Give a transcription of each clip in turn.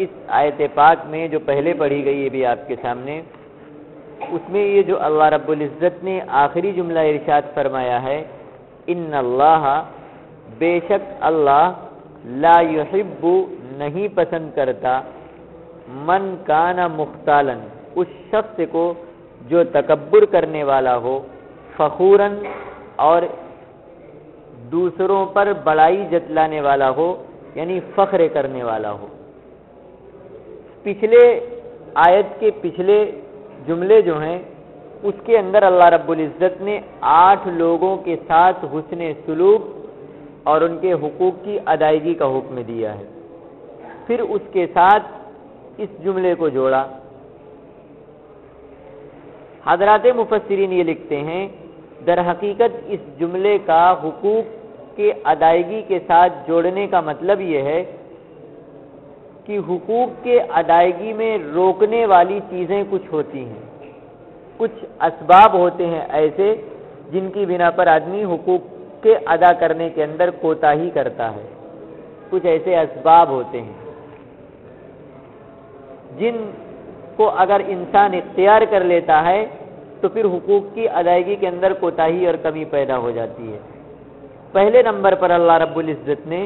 इस आयत पाक में जो पहले पढ़ी गई है भी आपके सामने, उसमें ये जो अल्लाह रब्बुल इज़्ज़त ने आखिरी जुमला इरशाद फरमाया है इन अल्लाह बेशक अल्लाह ला युहिब्बु नहीं पसंद करता, मन काना मुख्तालन, उस शख्स को जो तकब्बुर करने वाला हो, फखूरन और दूसरों पर बड़ाई जतलाने वाला हो, यानी फख्र करने वाला हो। पिछले आयत के पिछले जुमले जो हैं, उसके अंदर अल्लाह रब्बुल इज़्ज़त ने आठ लोगों के साथ हुस्न सुलूक और उनके हुकूक की अदायगी का हुक्म दिया है। फिर उसके साथ इस जुमले को जोड़ा। हज़रत मुफसरीन ये लिखते हैं, दर हकीकत इस जुमले का हुकूक के अदायगी के साथ जोड़ने का मतलब ये है कि हुकूक के अदायगी में रोकने वाली चीज़ें कुछ होती हैं। कुछ असबाब होते हैं ऐसे जिनकी बिना पर आदमी हुकूक के अदा करने के अंदर कोताही करता है। कुछ ऐसे असबाब होते हैं जिन को अगर इंसान इख्तियार कर लेता है तो फिर हुकूक की अदायगी के अंदर कोताही और कमी पैदा हो जाती है। पहले नंबर पर अल्लाह रब्बुल इज़्ज़त ने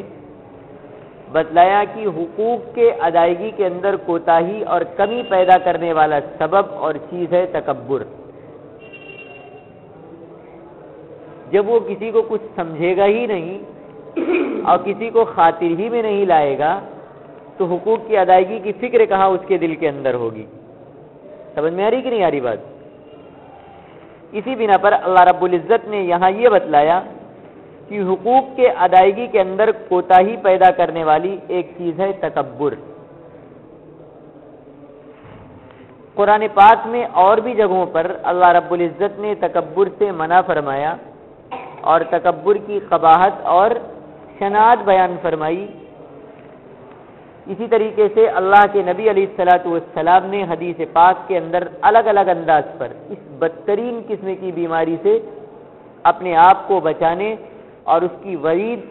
बतलाया कि हुकूक के अदायगी के अंदर कोताही और कमी पैदा करने वाला सबब और चीज़ है तकब्बुर। जब वो किसी को कुछ समझेगा ही नहीं और किसी को खातिर ही में नहीं लाएगा तो हुकूक की अदायगी की फ़िक्र कहाँ उसके दिल के अंदर होगी? समझ में आ रही कि नहीं आ रही बात? इसी बिना पर अल्लाह रब्बुल इज़्ज़त ने यहाँ ये बतलाया कि हुकूक के अदायगी के अंदर कोताही पैदा करने वाली एक चीज़ है तकब्बुर। कुरान पाक में और भी जगहों पर अल्लाह रब्बुल इज़्ज़त ने तकबर से मना फरमाया और तकबर की कबाहत और शनाद बयान फरमाई। इसी तरीके से अल्लाह के नबी सलाम ने हदीस पाक के अंदर अलग अलग अंदाज पर इस बदतरीन किस्म की बीमारी से अपने आप को बचाने और उसकी वरीद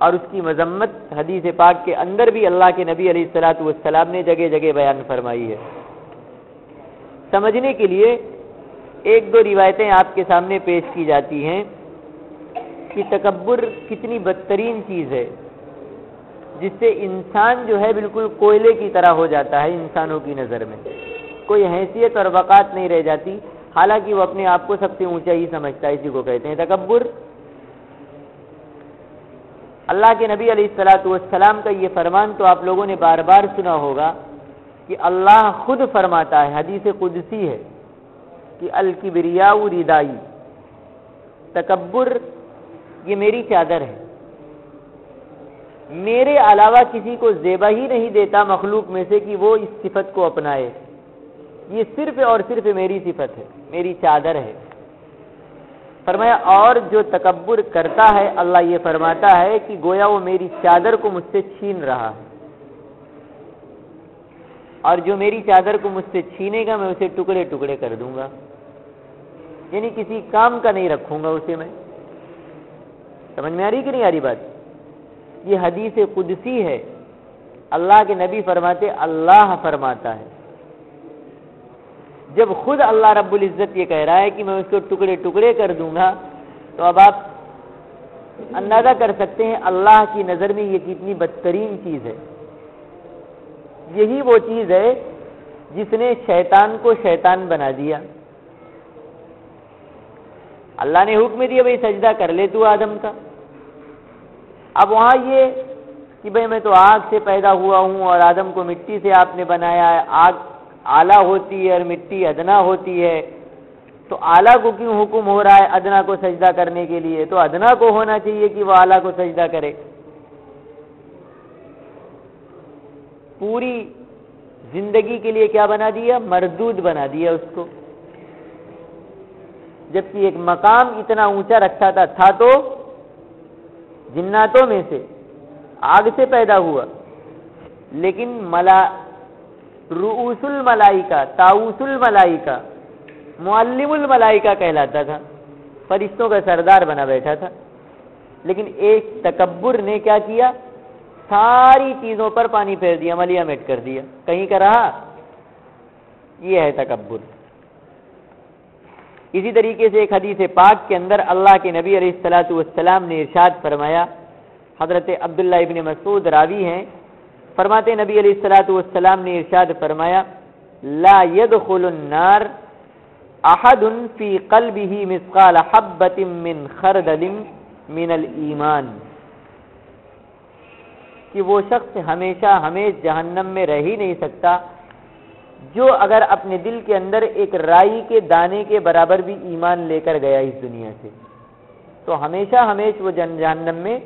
और उसकी मजम्मत हदीस पाक के अंदर भी अल्लाह के नबी सलाम ने जगह जगह बयान फरमाई है। समझने के लिए एक दो रिवायतें आपके सामने पेश की जाती हैं कि तकबर कितनी बदतरीन चीज़ है, जिससे इंसान जो है बिल्कुल कोयले की तरह हो जाता है इंसानों की नज़र में। कोई हैसियत और वक़ात नहीं रह जाती। हालाँकि वो अपने आप को सबसे ऊँचा ही समझता है, इसी को कहते हैं तकब्बुर। अल्लाह के नबी सलाम का ये फरमान तो आप लोगों ने बार बार सुना होगा कि अल्लाह खुद फरमाता है, हदीस कुदसी है कि अल किबरियाऊ रिदाई। तकब्बुर, ये मेरी चादर है। मेरे अलावा किसी को जेबा ही नहीं देता मखलूक में से कि वो इस सिफत को अपनाए। ये सिर्फ़ और सिर्फ़ मेरी सिफत है, मेरी चादर है। फरमाया, और जो तकबर करता है, अल्लाह ये फरमाता है कि गोया वो मेरी चादर को मुझसे छीन रहा है। और जो मेरी चादर को मुझसे छीनेगा, मैं उसे टुकड़े टुकड़े कर दूँगा। यानी किसी काम का नहीं रखूँगा उसे मैं। समझ में आ रही कि नहीं आ रही बात? ये हदीस कुदसी है। अल्लाह के नबी फरमाते, अल्लाह फरमाता है। जब खुद अल्लाह रब्बुल इज़्ज़त ये कह रहा है कि मैं उसको टुकड़े टुकड़े कर दूँगा तो अब आप अंदाज़ा कर सकते हैं अल्लाह की नज़र में ये कितनी बदतरीन चीज़ है। यही वो चीज़ है जिसने शैतान को शैतान बना दिया। अल्लाह ने हुक्म दिया, भाई, सजदा कर ले तू आदम का। अब वहाँ ये कि, भाई, मैं तो आग से पैदा हुआ हूँ और आदम को मिट्टी से आपने बनाया है, आग आला होती है और मिट्टी अदना होती है। तो आला को क्यों हुक्म हो रहा है अदना को सजदा करने के लिए? तो अदना को होना चाहिए कि वह आला को सजदा करे। पूरी ज़िंदगी के लिए क्या बना दिया? मरदूद बना दिया उसको। जबकि एक मकाम इतना ऊँचा रखा था था तो जिन्नातों में से आग से पैदा हुआ। लेकिन मला रूसुल मलाइका, ताउसुल मलाइका, मुअल्लिमुल मलाइका कहलाता था। फरिश्तों का सरदार बना बैठा था। लेकिन एक तकबर ने क्या किया? सारी चीज़ों पर पानी फेर दिया, मलिया मेट कर दिया। कहीं का रहा? यह है तकब्बुर। इसी तरीके से एक हदीस पाक के अंदर अल्लाह के नबी अलैहिस्सलाम ने इरशाद फरमाया, हज़रत अब्दुल्ला इबन मसूद रावी हैं फरमाते नबी अलैहिस्सलाम ने इरशाद फरमाया, ला यदखुलुन्नार अहदुन फ़ी कल्बिही मिसकाल हब्बतिम मिन खरदलिम मिनल ईमान. कि वो शख्स हमेशा हमें जहन्नम में रह ही नहीं सकता, जो अगर अपने दिल के अंदर एक राई के दाने के बराबर भी ईमान लेकर गया इस दुनिया से तो हमेशा हमेश वो जहन्नम में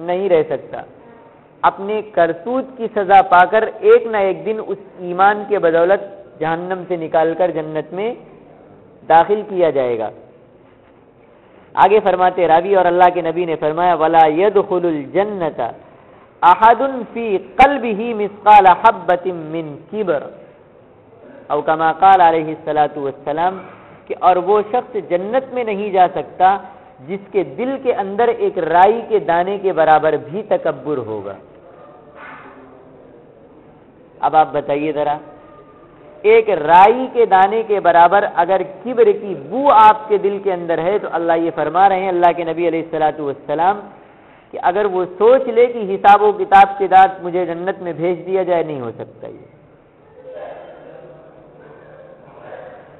नहीं रह सकता। अपने करतूत की सजा पाकर एक ना एक दिन उस ईमान के बदौलत जहन्नम से निकालकर जन्नत में दाखिल किया जाएगा। आगे फरमाते, रावी और अल्लाह के नबी ने फरमाया, वला यद जन्नत अहदुन फ़ी कल्ब ही मिसकाल हब्बतिम मिन किबर। कि, और वो शख्स जन्नत में नहीं जा सकता जिसके दिल के अंदर एक राई के दाने के बराबर भी तकबर होगा। अब आप बताइए जरा, एक राई के दाने के बराबर अगर किब्र की बू आपके दिल के अंदर है तो अल्लाह ये फरमा रहे हैं, अल्लाह के नबी अलैहिस्सलाम कि अगर वो सोच ले कि हिसाब व किताब के दांत मुझे जन्नत में भेज दिया जाए, नहीं हो सकता ये।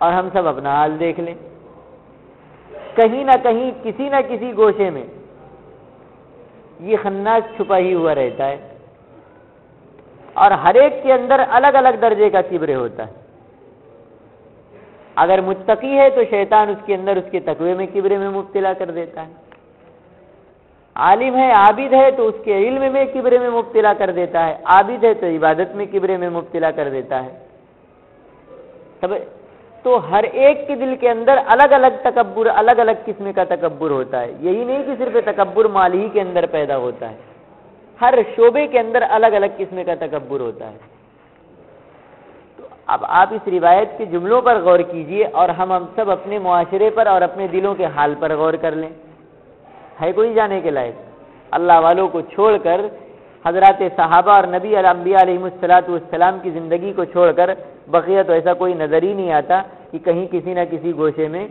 और हम सब अपना हाल देख लें। कहीं ना कहीं, किसी ना किसी गोशे में ये खन्नास छुपा ही हुआ रहता है। और हर एक के अंदर अलग अलग दर्जे का किब्र होता है। अगर मुत्तकी है तो शैतान उसके अंदर उसके तकवे में किब्रे में मुब्तला कर देता है। आलिम है, आबिद है तो उसके इल्म में किब्रे में मुब्तला कर देता है। आबिद है तो इबादत में किब्रे में मुब्तला कर देता है। तब तो हर एक के दिल के अंदर अलग अलग तकबर अलग अलग किस्म का तकबर होता है। यही नहीं कि सिर्फ़ तकबर माल ही के अंदर पैदा होता है। हर शोबे के अंदर अलग अलग किस्म का तकबर होता है। तो अब आप इस रिवायत के जुमलों पर गौर कीजिए और हम हम सब अपने मुआशरे पर और अपने दिलों के हाल पर गौर कर लें। है कोई जाने के लायक? अल्लाह वालों को छोड़कर, हज़रत साहबा और नबी अलम्बियासलाम की ज़िंदगी को छोड़कर, बकिया तो ऐसा कोई नज़र ही नहीं आता कि कहीं किसी ना किसी गोशे में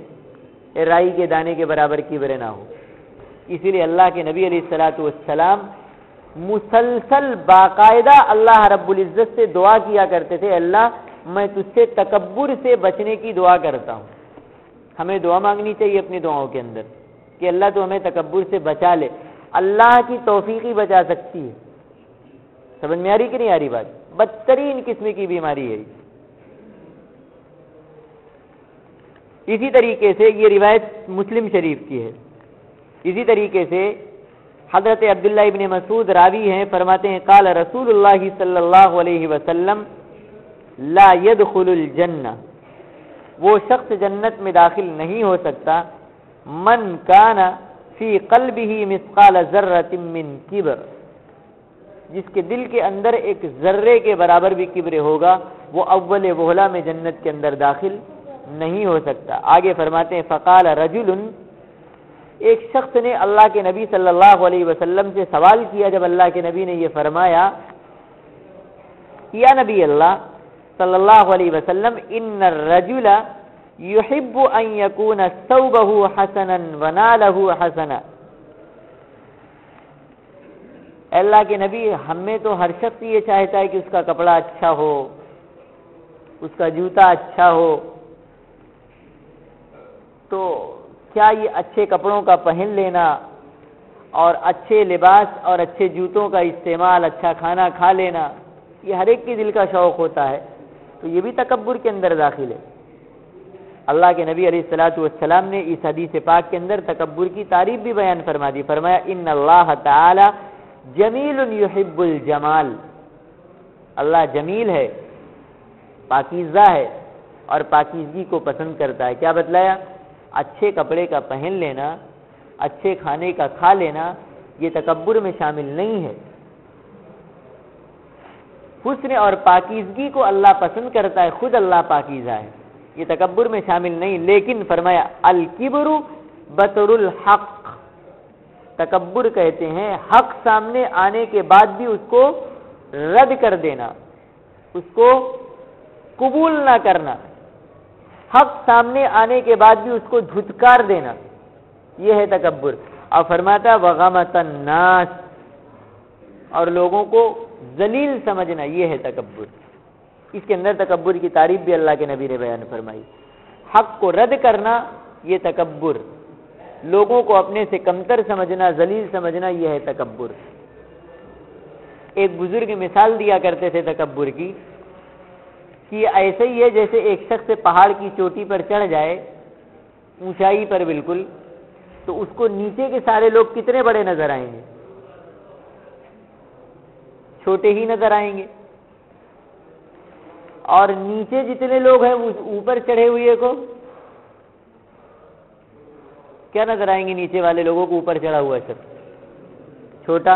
राई के दाने के बराबर की बरे ना हो। इसीलिए अल्लाह के नबी अलैहिस्सलाम मुसलसल बाकायदा अल्लाह रब्बुल इज़्ज़त से दुआ किया करते थे, अल्लाह, मैं तुझसे तकबर से बचने की दुआ करता हूँ। हमें दुआ मांगनी चाहिए अपनी दुआओं के अंदर, कि अल्लाह तो हमें तकबर से बचा ले। अल्लाह की तोफीकी बचा सकती है। समझ में आ रही कि नहीं आ रही बात? बदतरीन किस्म की बीमारी है। इसी तरीके से, ये रिवायत मुस्लिम शरीफ की है। इसी तरीके से हज़रत अब्दुल्ला इबन मसूद रावी हैं, फरमाते हैं, काल रसूलुल्लाह सल्लल्लाहु अलैहि वसल्लम, ला यदखुलुल जन्ना. वो शख्स जन्नत में दाखिल नहीं हो सकता। मन काना फ़ी कल्बिही मिसकाल जर्रतिम मिन किबर। जिसके दिल के अंदर एक जर्रे के बराबर भी किब्र होगा, वो अव्वल वोहला में जन्नत के अंदर दाखिल नहीं हो सकता। आगे फरमाते हैं, फ़काल रजुल एक शख्स ने अल्लाह के नबी सल्लल्लाहु अलैहि वसल्लम से सवाल किया, जब अल्लाह के नबी ने यह फरमाया, या नबी अल्लाह सल्लल्लाहु अलैहि वसल्लम इन रजुला युहिब्बु अन यकून सौबहु हसनन वनालहु हसना. अल्लाह के नबी, हमें तो हर शख्स ये चाहता है कि उसका कपड़ा अच्छा हो, उसका जूता अच्छा हो। तो क्या ये अच्छे कपड़ों का पहन लेना और अच्छे लिबास और अच्छे जूतों का इस्तेमाल अच्छा खाना खा लेना, ये हर एक के दिल का शौक होता है तो ये भी तकबर के अंदर दाखिल है। अल्लाह के नबी सलाम ने इस हदीस पाक के अंदर तकबर की तारीफ़ भी बयान फरमा दी, फरमाया इन अल्लाह ताला जमाल। अल्लाह जमील है, पाकिज़ा है और पाकिजगी को पसंद करता है। क्या बतलाया? अच्छे कपड़े का पहन लेना, अच्छे खाने का खा लेना, ये तकबर में शामिल नहीं है। हुस्न और पाकिजगी को अल्लाह पसंद करता है, खुद अल्लाह पाकिजा है। ये तकबर में शामिल नहीं, लेकिन फरमाया अल किबरू बतरुल हक। तकबर कहते हैं, हक सामने आने के बाद भी उसको रद्द कर देना, उसको कबूल ना करना। हक सामने आने के बाद भी उसको धुतकार देना। यह है तकबर और फरमाता वगामतन नास। और लोगों को जलील समझना यह है तकबर इसके अंदर तकबर की तारीफ़ भी अल्लाह के नबी ने बयान फरमाई। हक को रद्द करना यह तकबर लोगों को अपने से कमतर समझना, जलील समझना यह है तकबर एक बुज़ुर्ग मिसाल दिया करते थे तकबर की कि ऐसे ही है जैसे एक शख्स पहाड़ की चोटी पर चढ़ जाए, ऊंचाई पर बिल्कुल तो उसको नीचे के सारे लोग कितने बड़े नज़र आएँगे? छोटे ही नज़र आएँगे। और नीचे जितने लोग हैं, उस ऊपर चढ़े हुए को क्या नज़र आएँगे नीचे वाले लोगों को? ऊपर चढ़ा हुआ सब छोटा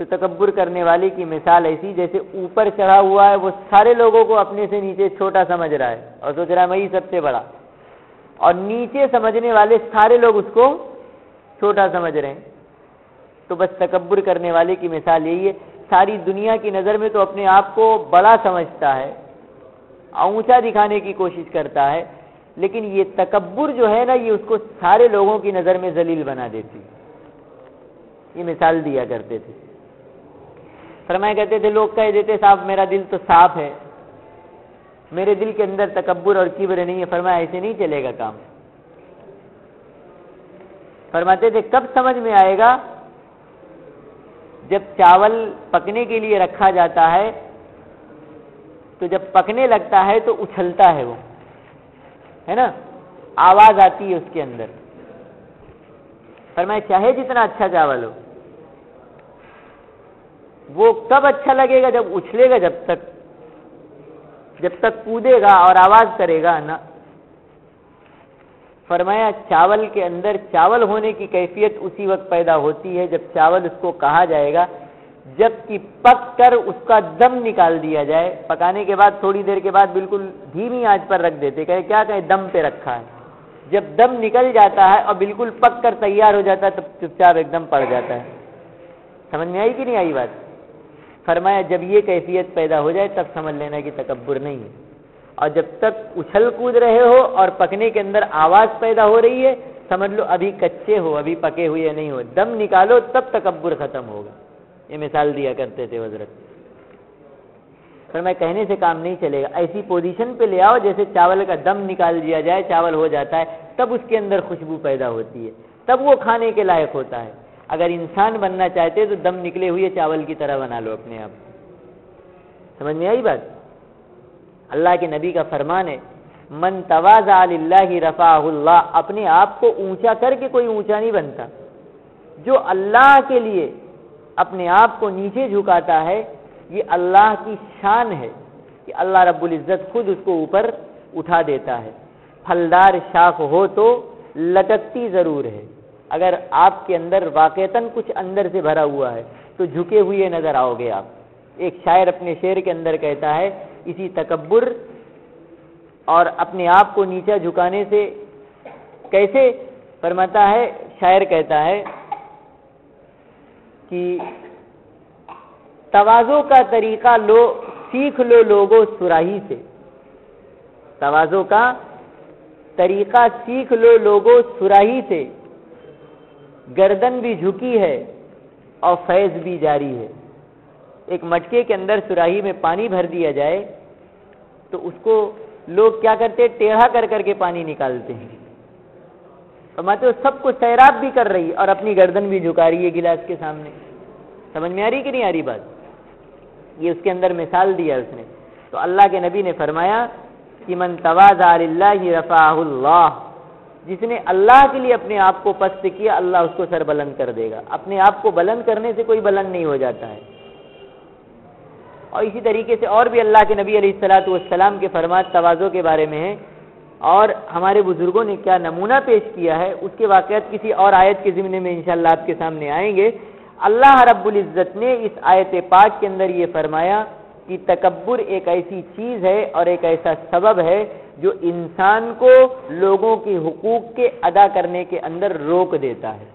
तो तकबर करने वाले की मिसाल ऐसी, जैसे ऊपर चढ़ा हुआ है, वो सारे लोगों को अपने से नीचे छोटा समझ रहा है और सोच रहा है, मैं ही सबसे बड़ा। और नीचे समझने वाले सारे लोग उसको छोटा समझ रहे हैं। तो बस तकबर करने वाले की मिसाल यही है। सारी दुनिया की नज़र में तो अपने आप को बड़ा समझता है, ऊँचा दिखाने की कोशिश करता है, लेकिन ये तकबर जो है ना, ये उसको सारे लोगों की नज़र में जलील बना देती। ये मिसाल दिया करते थे। फरमाया कहते थे, लोग कह देते, साहब, मेरा दिल तो साफ़ है। मेरे दिल के अंदर तकबर और किब्र नहीं है। फरमाया, ऐसे नहीं चलेगा काम। फरमाते थे, कब समझ में आएगा जब चावल पकने के लिए रखा जाता है तो जब पकने लगता है तो उछलता है वो। है ना? आवाज़ आती है उसके अंदर। फरमाए चाहे जितना अच्छा चावल हो वो कब अच्छा लगेगा जब उछलेगा जब तक जब तक कूदेगा और आवाज़ करेगा ना। फरमाया, चावल के अंदर चावल होने की कैफियत उसी वक्त पैदा होती है जब चावल उसको कहा जाएगा, जबकि पक कर उसका दम निकाल दिया जाए। पकाने के बाद, थोड़ी देर के बाद बिल्कुल धीमी आँच पर रख देते, कहे, क्या कहे, दम पे रखा है? जब दम निकल जाता है और बिल्कुल पक कर तैयार हो जाता है, तब चुपचाप एकदम पड़ जाता है। समझ में आई कि नहीं आई बात? फरमाया, जब ये कैफियत पैदा हो जाए, तब समझ लेना कि तकबर नहीं है। और जब तक उछल कूद रहे हो और पकने के अंदर आवाज़ पैदा हो रही है, समझ लो अभी कच्चे हो, अभी पके हुए नहीं हो, दम निकालो, तब तकबर खत्म होगा। ये मिसाल दिया करते थे हज़रत। पर मैं कहने से काम नहीं चलेगा। ऐसी पोजीशन पे ले आओ, जैसे चावल का दम निकाल दिया जाए, चावल हो जाता है, तब उसके अंदर खुशबू पैदा होती है। तब वो खाने के लायक होता है। अगर इंसान बनना चाहते तो दम निकले हुए चावल की तरह बना लो अपने आप। समझ में आई बात? अल्लाह के नबी का फरमान है, मन तवाजा रफाहुल्ला अपने आप को ऊँचा करके कोई ऊँचा नहीं बनता। जो अल्लाह के लिए अपने आप को नीचे झुकाता है, ये अल्लाह की शान है कि अल्लाह रब्बुल इज़्ज़त खुद उसको ऊपर उठा देता है। फलदार शाख हो तो लटकती ज़रूर है। अगर आपके अंदर वाकता कुछ अंदर से भरा हुआ है तो झुके हुए नज़र आओगे आप। एक शायर अपने शेर के अंदर कहता है, इसी तकबर और अपने आप को नीचा झुकाने से कैसे? फरमाता है, शायर कहता है कि, तवाजो का तरीका लो, सीख लो लोगों सुराही से। तवाजो का तरीका सीख लो लोगों सुराही से। गर्दन भी झुकी है और फैज भी जारी है। एक मटके के अंदर सुराही में पानी भर दिया जाए तो उसको लोग क्या करते हैं? टेढ़ा कर करके पानी निकालते हैं। तो मतलब सबको सैराब भी कर रही और अपनी गर्दन भी झुका रही है गिलास के सामने। समझ में आ रही कि नहीं आ रही बात? ये उसके अंदर मिसाल दिया उसने। तो अल्लाह के नबी ने फरमाया, कि मन तवाज़ाल्लाह जिसने अल्लाह के लिए अपने आप को पस्त किया, अल्लाह उसको सर बुलंद कर देगा। अपने आप को बुलंद करने से कोई बुलंद नहीं हो जाता है। और इसी तरीके से और भी अल्लाह के नबी सलाम के फरमात तवाज़ों के बारे में है। और हमारे बुज़ुर्गों ने क्या नमूना पेश किया है, उसके वाकत किसी और आयत के ज़िम्ने में इंशाल्लाह आपके सामने आएँगे। अल्लाह रब्बुल इज़्ज़त ने इस आयत पाक के अंदर ये फरमाया कि तकबर एक ऐसी चीज़ है और एक ऐसा सबब है जो इंसान को लोगों के हुकूक के अदा करने के अंदर रोक देता है।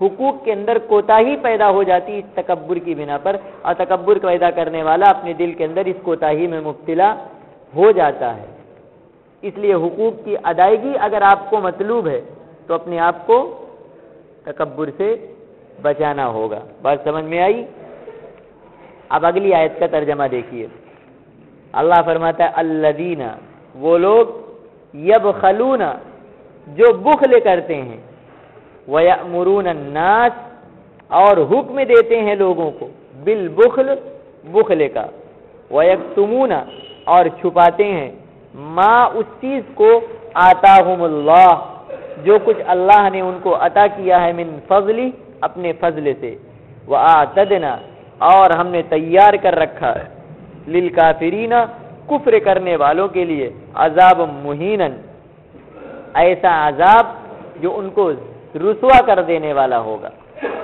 हुकूक के अंदर कोताही पैदा हो जाती इस तकबर की बिना पर, और तकबर पैदा करने वाला अपने दिल के अंदर इस कोताही में मुब्तला हो जाता है। इसलिए हुकूक की अदायगी अगर आपको मतलूब है तो अपने आप को तकबर से बचाना होगा। बात समझ में आई? अब अगली आयत का तर्जमा देखिए। अल्लाह फरमाता है अल्लदीना वो लोग यब खलूना जो बुखले करते हैं। वयामरून नाच और हुक्म देते हैं लोगों को, बिल बुखल बुखले का वयकतुमूना, और छुपाते हैं। माँ उस चीज़ को आता जो कुछ अल्लाह ने उनको अता किया है मिन फजली, अपने फजले से। वह आतदना और हमने तैयार कर रखा है। लिल काफिरीना कुफ्र करने वालों के लिए अजाब मुहीनन। ऐसा अजाब जो उनको रुसवा कर देने वाला होगा।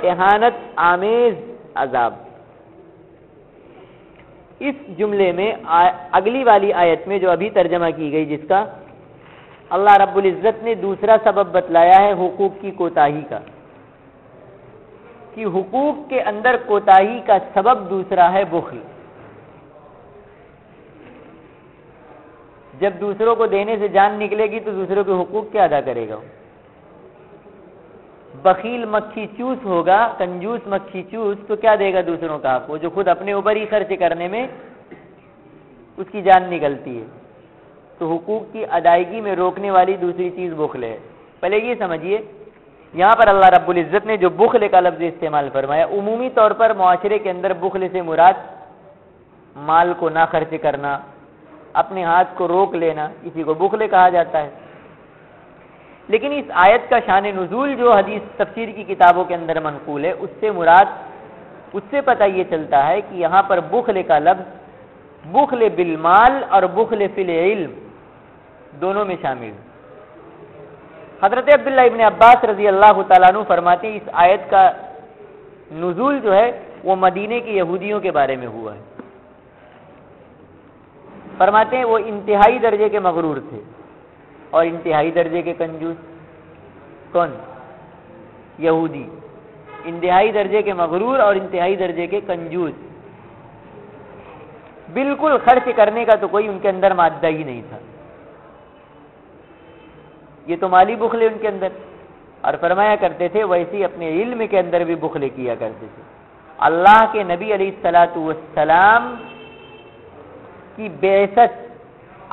एहानत आमेज अजाब। इस जुमले में आ, अगली वाली आयत में जो अभी तर्जमा की गई जिसका अल्लाह रब्बुल इज़्ज़त ने दूसरा सबब बतलाया है हुकूक की कोताही का। कि हुकूक के अंदर कोताही का सबब दूसरा है बुखल। जब दूसरों को देने से जान निकलेगी तो दूसरों के हुकूक क्या अदा करेगा बकील मक्खी चूस होगा, कंजूस मक्खी चूस तो क्या देगा दूसरों का आपको? जो खुद अपने ऊपर ही खर्च करने में उसकी जान निकलती है। तो हुकूक की अदायगी में रोकने वाली दूसरी चीज़ बुखल है। पहले ये समझिए, यहाँ पर अल्लाह रब्बुल इज़्ज़त ने जो बुखल का लफ्ज इस्तेमाल फरमाया, उमूमी तौर पर मुआशरे के अंदर बुखले से मुराद माल को ना खर्च करना अपने हाथ को रोक लेना, इसी को बुखले कहा जाता है। लेकिन इस आयत का शान नजूल जो हदीस तफसीर की किताबों के अंदर मनकूल है, उससे मुराद, उससे पता ये चलता है कि यहाँ पर बुखले का लफ्ज, बुखले बिलमाल और बुखले फिल इल्म दोनों में शामिल हज़रत अब्दुल्ला इबन अब्बास रज़ी अल्लाह तु फरमाते इस आयत का नजूल जो है, वो मदीने के यहूदियों के बारे में हुआ है। फरमाते हैं, वो इंतहाई दर्जे के मगरूर थे। और इंतहाई दर्जे के कंजूस कौन? यहूदी। इंतहाई दर्जे के मगरूर और इंतहाई दर्जे के कंजूस। बिल्कुल खर्च करने का तो कोई उनके अंदर मादा ही नहीं था। ये तो माली बुखले उनके अंदर। और फरमाया करते थे, वैसे ही अपने इल्म के अंदर भी बुखले किया करते थे। अल्लाह के नबी अली सलाम की बेसत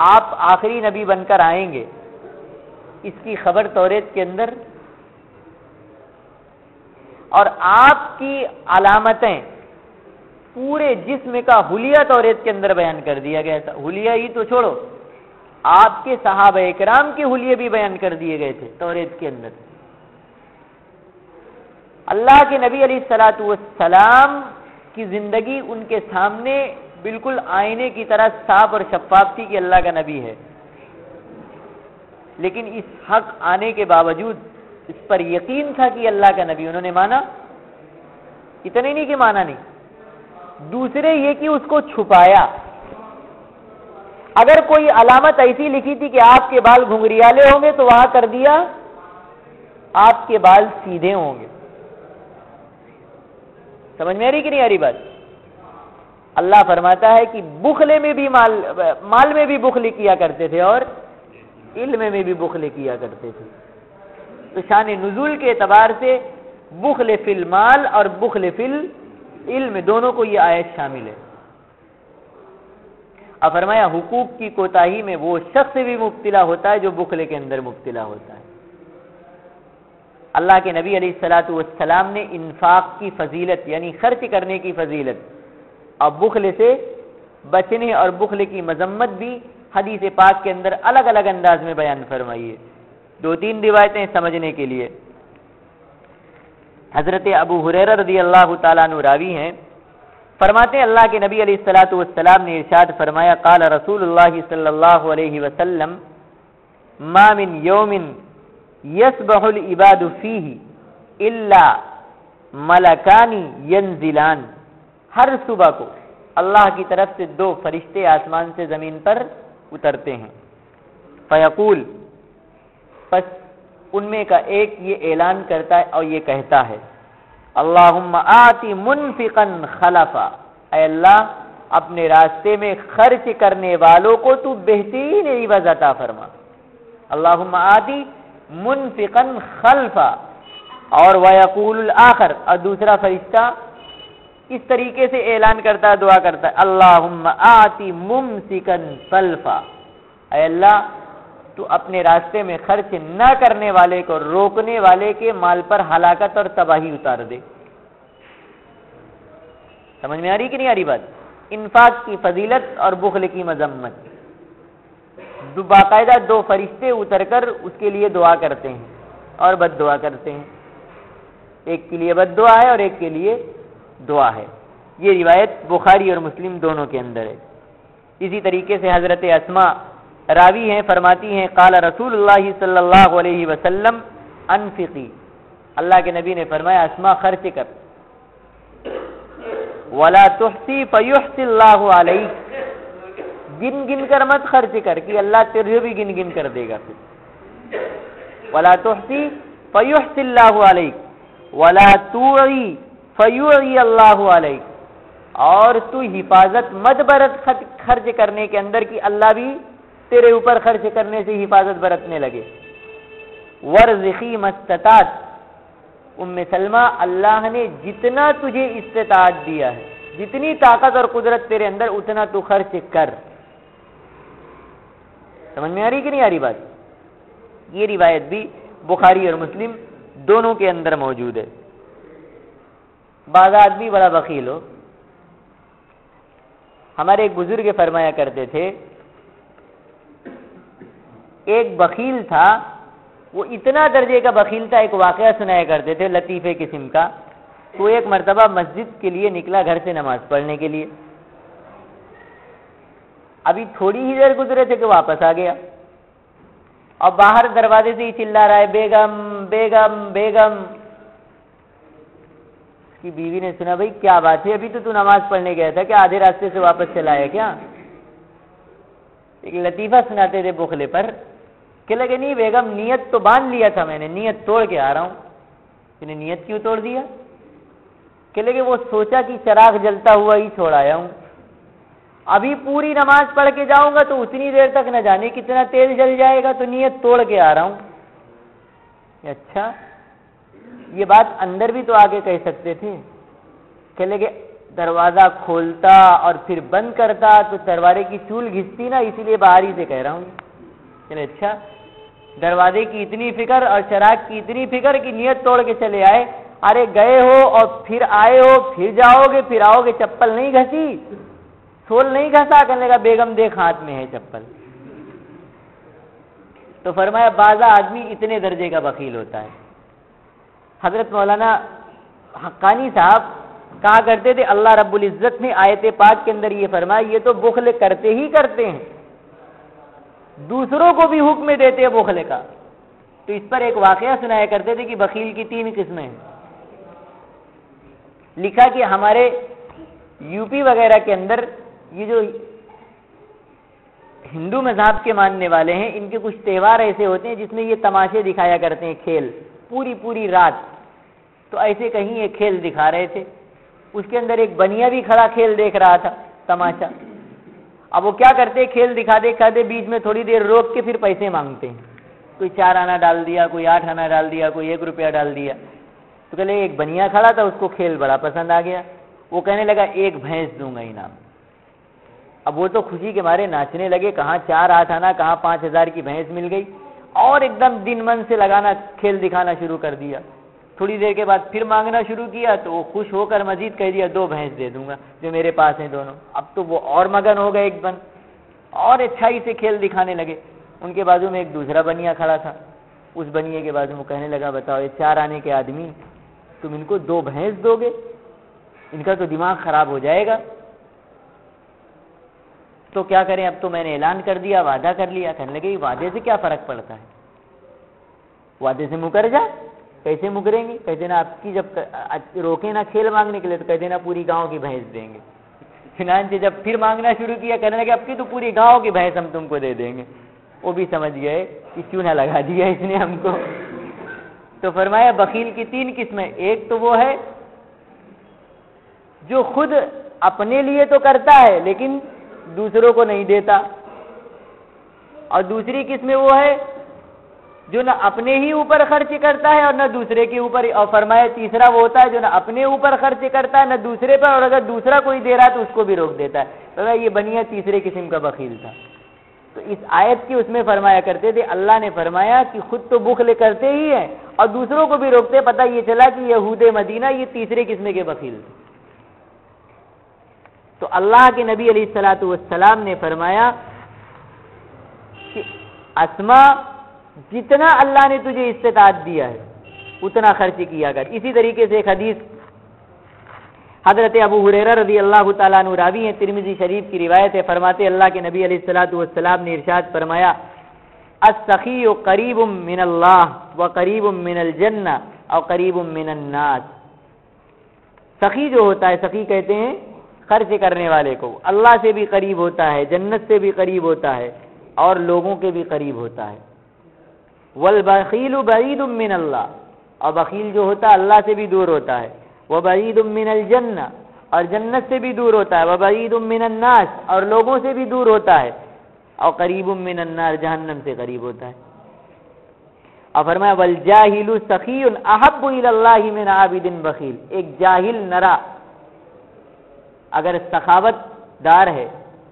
आप आखिरी नबी बनकर आएँगे। इसकी खबर तौरेत के अंदर और आपकी अलामतें पूरे जिस्म का हुलिया तौरेत के अंदर बयान कर दिया गया था। हुलिया ही तो छोड़ो, आपके साहब इकराम के हुलिये भी बयान कर दिए गए थे तौरेत के अंदर। अल्लाह के नबी अली सलाम की ज़िंदगी उनके सामने बिल्कुल आईने की तरह साफ़ और शफाफ थी कि अल्लाह का नबी है। लेकिन इस हक आने के बावजूद इस पर यकीन था कि अल्लाह का नबी, उन्होंने माना? इतने नहीं कि माना नहीं। दूसरे ये कि उसको छुपाया। अगर कोई अलामत ऐसी लिखी थी कि आपके बाल घुंघरियाले होंगे तो वहाँ कर दिया। आपके बाल सीधे होंगे। समझ में आ रही कि नहीं आ रही बात? अल्लाह फरमाता है कि बुखले में भी माल माल में भी बुखले किया करते थे और इल्म में भी बुखले किया करते थे। तो शान नजूल के एतबार से बुखले फिल माल और बुखले फिल इल्म, दोनों को यह आयत शामिल है। अब फरमाया, हुकूक की कोताही में वो शख्स भी मुब्तला होता है जो बुखले के अंदर मुब्तला होता है। अल्लाह के नबी सलाम ने इन्फाक की फजीलत, यानी खर्च करने की फजीलत और बुखले से बचने और बुखले की मजम्मत भी हदीस पाक के अंदर अलग अलग अंदाज में बयान फरमाई है। दो तीन रिवायतें समझने के लिए। हज़रत अबू हुरैरा रदी अल्लाह तु रावी हैं। फरमाते अल्लाह के नबी सलाम ने इरशाद फरमाया, काल रसूल सल्लल्लाहु मामिन योमिन यसबहुल इबादु फीही इल्ला मलकानी यंजिलान। हर सुबह को अल्लाह की तरफ़ से दो फरिश्ते आसमान से ज़मीन पर उतरते हैं। फयकूल, बस उनमें का एक ये ऐलान करता है और ये कहता है अल्लाह आती मुनफिकन खलफा अल्लाह, अपने रास्ते में खर्च करने वालों को तू बेहतरीन इवज अता फरमा। अल्लाह आती मुनफिकन खलफा, और वयकूल आखर, और दूसरा फरिश्ता इस तरीके से ऐलान करता है दुआ करता है अल्लाह आती मुमसिकन सल्फा। अल्लाह तो अपने रास्ते में खर्च न करने वाले को, रोकने वाले के माल पर हलाकत और तबाही उतार दे। समझ में आ रही कि नहीं आ रही बात? इन्फाक की फजीलत और बुखल की मजम्मत। बाकायदा दो फरिश्ते उतरकर उसके लिए दुआ करते हैं और बद दुआ करते हैं। एक के लिए बद दुआ है और एक के लिए दुआ है। ये रिवायत बुखारी और मुस्लिम दोनों के अंदर है। इसी तरीके से हज़रत असमा रावी हैं, फरमाती हैं, काला रसूल सल्लल्लाहु अलैहि वसल्लम अनफिकी। अल्लाह के नबी ने फरमाया, असमा, खर्च कर। वला तुहसी फयुहसिल्लाहु अलैहि गिन गिन कर मत खर्च कर कि अल्लाह तेरे भी गिन गिन कर देगा फिर। वला तुहसी फयुहसिल्लाहु अलैहि वला तुई फयुई अल्लाह और तू हिफाजत मत बरत खर्च करने के अंदर कि अल्लाह भी तेरे ऊपर खर्च करने से हिफाजत बरतने लगे। वर्जी मस्तात उम्म सलमा, अल्लाह ने जितना तुझे इस्तात दिया है, जितनी ताकत और कुदरत तेरे अंदर, उतना तू खर्च कर। समझ में आ रही कि नहीं आ रही बात? ये रिवायत भी बुखारी और मुस्लिम दोनों के अंदर मौजूद है। बाज आदमी बड़ा वकील हो। हमारे एक बुज़ुर्ग फरमाया करते थे, एक वकील था, वो इतना दर्जे का वकील था, एक वाकया सुनाया करते थे, लतीफ़े किस्म का तो एक मरतबा मस्जिद के लिए निकला घर से नमाज़ पढ़ने के लिए। अभी थोड़ी ही देर गुजरे थे कि वापस आ गया। और बाहर दरवाजे से ही चिल्ला रहा है, बेगम बेगम बेगम। उसकी बीवी ने सुना, भाई, क्या बात है अभी तो तू नमाज़ पढ़ने गया था, क्या आधे रास्ते से वापस चला है क्या? एक लतीफा सुनाते थे बुखले पर, कि लगे, नहीं बेगम, नियत तो बाँध लिया था मैंने, नियत तोड़ के आ रहा हूँ। तूने नियत क्यों तोड़ दिया? कि लगे, वो सोचा कि चराग जलता हुआ ही छोड़ आया हूँ। अभी पूरी नमाज़ पढ़ के जाऊँगा तो उतनी देर तक न जाने, कितना तेल जल जाएगा तो नियत तोड़ के आ रहा हूँ। अच्छा ये बात अंदर भी तो आगे कह सकते थे। कि लगे, दरवाज़ा खोलता और फिर बंद करता तो दरवाजे की चूल घिसती ना, इसीलिए बाहर ही से कह रहा हूँ। चले अच्छा दरवाजे की इतनी फ़िक्र और शराब की इतनी फ़िक्र कि नियत तोड़ के चले आए। अरे, गए हो और फिर आए हो, फिर जाओगे, फिर आओगे, चप्पल नहीं घसी। सोल नहीं घसा करने का बेगम देख हाथ में है चप्पल। तो फरमाया, बाजा आदमी इतने दर्जे का वकील होता है। हज़रत मौलाना हक्कानी साहब कहा करते थे, अल्लाह रब्बुल इज़्ज़त ने आयत पाक के अंदर ये फरमाया, ये तो बुखले करते ही करते हैं। दूसरों को भी हुक्म देते हैं बुखले का। तो इस पर एक वाकया सुनाया करते थे कि बकील की तीन किस्में हैं। लिखा कि हमारे यूपी वगैरह के अंदर ये जो हिंदू मज़हब के मानने वाले हैं, इनके कुछ त्यौहार ऐसे होते हैं जिसमें ये तमाशे दिखाया करते हैं खेल। पूरी पूरी रात तो ऐसे कहीं एक खेल दिखा रहे थे। उसके अंदर एक बनिया भी खड़ा खेल देख रहा था तमाशा अब वो क्या करते, खेल दिखा दे खाते बीच में थोड़ी देर रोक के फिर पैसे मांगते हैं। कोई चार आना डाल दिया, कोई आठ आना डाल दिया, कोई एक रुपया डाल दिया। तो कहले, एक बनिया खड़ा था, उसको खेल बड़ा पसंद आ गया। वो कहने लगा, एक भैंस दूँगा इनाम। अब वो तो खुशी के मारे नाचने लगे, कहाँ चार आठ आना, कहाँ पाँच हज़ार की भैंस मिल गई। और एकदम दिन मन से लगाना, खेल दिखाना शुरू कर दिया। थोड़ी देर के बाद फिर मांगना शुरू किया तो वो खुश होकर मजीद कह दिया, दो भैंस दे दूँगा, जो मेरे पास हैं दोनों। अब तो वो और मगन हो गए एक बन। और अच्छाई से खेल दिखाने लगे। उनके बाजू में एक दूसरा बनिया खड़ा था। उस बनिए के बाजू में कहने लगा, बताओ, ये चार आने के आदमी तुम इनको दो भैंस दोगे? इनका तो दिमाग खराब हो जाएगा। तो क्या करें? अब तो मैंने ऐलान कर दिया, वादा कर लिया। कहने लगे वादे से क्या फ़र्क पड़ता है? वादे से मुकर जा। कैसे मुकरेंगे कह देना आपकी जब रोके ना खेल मांगने के लिए तो कह देना पूरी गाँव की भैंस देंगे। फिनान से जब फिर मांगना शुरू किया, कहने लगे, अब की तो पूरी गाँव की भैंस हम तुमको दे देंगे? वो भी समझ गए कि क्यों ना लगा दिया इसने हमको। तो फरमाया, बकील की तीन किस्में, एक तो वो है, जो खुद अपने लिए तो करता है, लेकिन दूसरों को नहीं देता। और दूसरी किस्म वो है जो ना अपने ही ऊपर खर्च करता है और न दूसरे के ऊपर, और फरमाया तीसरा वो होता है जो ना अपने ऊपर खर्च करता है, न दूसरे पर, और अगर दूसरा कोई दे रहा है तो उसको भी रोक देता है। तो ये बनिया तीसरे किस्म का बकील था। तो इस आयत की उसमें फरमाया करते थे, अल्लाह ने फरमाया कि खुद तो बुखले करते ही है, और दूसरों को भी रोकते पता ये चला कि यहूद मदीना ये तीसरे किस्म के वकील थे। तो अल्लाह के नबी अली सलाम ने फरमाया कि, असमा जितना अल्लाह ने तुझे इस्तात दिया है, उतना खर्च किया कर। इसी तरीके से एक हदीस हज़रत अबू हुरेरा रज़ी अल्लाह तरावी हैं, तिरमिजी शरीफ की रिवायत है, फरमाते अल्लाह के नबी सलाम ने इरशाद फरमाया असखी करीब मिन अल्लाह व करीब मिन जन्ना और करीब मिन नास सखी जो होता है, सखी कहते हैं, खर्च करने वाले को। अल्लाह से भी करीब होता है, जन्नत से भी करीब होता है और लोगों के भी करीब होता है। वल बकील बईद उमिन अल्लाह और बकील जो होता है, अल्लाह से भी दूर होता है। वह बईद उमिन जन्ना और जन्नत से भी दूर होता है। वह बईद उमिन नास। और लोगों से भी दूर होता है। और करीब उमिन अन्नार जहन्नम से करीब होता है। और फरमाया, वल जाहिल सखीन अहब में आबिदिन बकील एक जाहिल नरा। अगर सखावत दार है,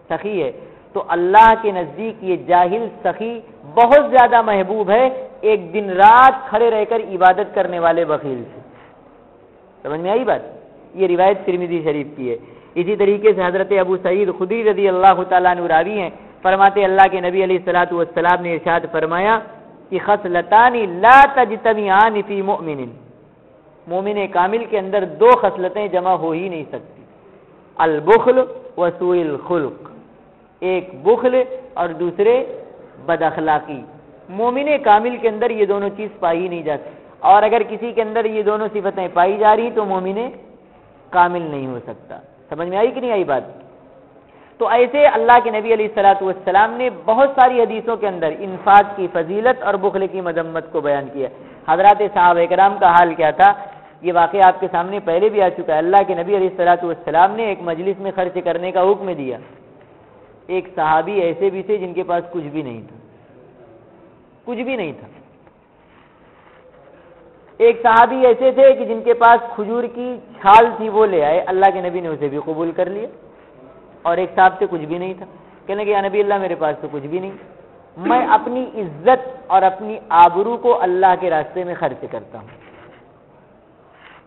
सखी है तो अल्लाह के नज़दीक ये जाहिल सखी बहुत ज़्यादा महबूब है, एक दिन रात खड़े रहकर इबादत करने वाले बकील से समझ में आई बात? ये रिवायत तिरमिदी शरीफ की है। इसी तरीके से हज़रत अबू सईद खुदी रदी अल्लाह तरावी हैं। फरमाते, अल्लाह के नबी अली सलाम ने इर्शाद फरमाया कि, खसलतानी ला तजतमियान मोमिन मोमिन कामिल के अंदर दो खसलतें जमा हो ही नहीं सकती। अलबुखल वसूल खुल्क। एक बुखल और दूसरे बदअखलाकी मोमिन कामिल के अंदर ये दोनों चीज़ पाई नहीं जाती। और अगर किसी के अंदर ये दोनों सिफतें पाई जा रही तो मोमिन कामिल नहीं हो सकता। समझ में आई कि नहीं आई बात? तो ऐसे अल्लाह के नबी सलाम ने बहुत सारी हदीसों के अंदर इन्फाक की फजीलत और बुखले की मजम्मत को बयान किया। हज़रत साहब इकराम का हाल क्या था? ये वाक़ आपके सामने पहले भी आ चुका है। अल्लाह के नबी सलाम ने एक मजलिस में खर्च करने का हुक्म दिया। एक सहाबी ऐसे भी थे जिनके पास कुछ भी नहीं था। कुछ भी नहीं था। एक सहाबी ऐसे थे कि जिनके पास खजूर की छाल थी, वो ले आए। अल्लाह के नबी ने उसे भी कबूल कर लिया। और एक साहब से कुछ भी नहीं था। कहने के नबी अल्लाह, मेरे पास तो कुछ भी नहीं। मैं अपनी इज़्ज़त और अपनी आबरू को अल्लाह के रास्ते में खर्च करता हूँ।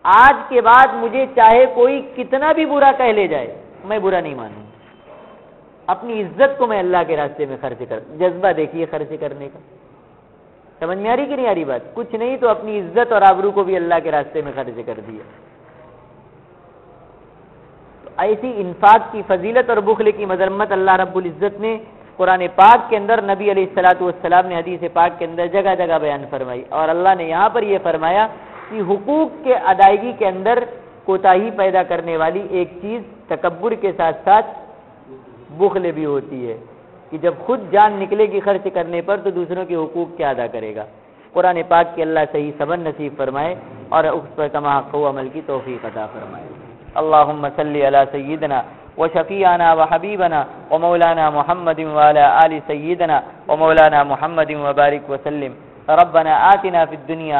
आज के बाद मुझे चाहे कोई कितना भी बुरा कह ले जाए, मैं बुरा नहीं मानू अपनी इज़्ज़त को मैं अल्लाह के रास्ते में खर्च कर, जज्बा देखिए खर्च करने का। समझ में आ रही कि नहीं आ रही बात? कुछ नहीं तो अपनी इज़्ज़त और आबरू को भी अल्लाह के रास्ते में खर्च कर दिया। तो ऐसी इंफाक की फजीलत और बुखले की मजम्मत अल्लाह रब्बुल इज़्ज़त ने कुरान पाक के अंदर, नबी सलाम ने हदीस पाक के अंदर जगह जगह बयान फरमाई। और अल्लाह ने यहाँ पर यह फरमाया कि हुकूक के अदायगी के अंदर कोताही पैदा करने वाली एक चीज़ तकबर के साथ साथ बुखल भी होती है कि जब खुद जान निकलेगी खर्च करने पर तो दूसरों के हकूक़ क्या अदा करेगा? कुरान पाक की अल्लाह सही सबन नसीब फरमाए और उस पर कमा अमल की तोफ़ी अदा फरमाए। अल्लाह सईदना व शफ़ीना व हबीबना व मौलाना मोहम्मद वाला आल सईदना व मौलाना मोहम्मद वबारक वसलम रबना आतना फ़िद्दुनिया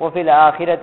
वफ़िल आखिरत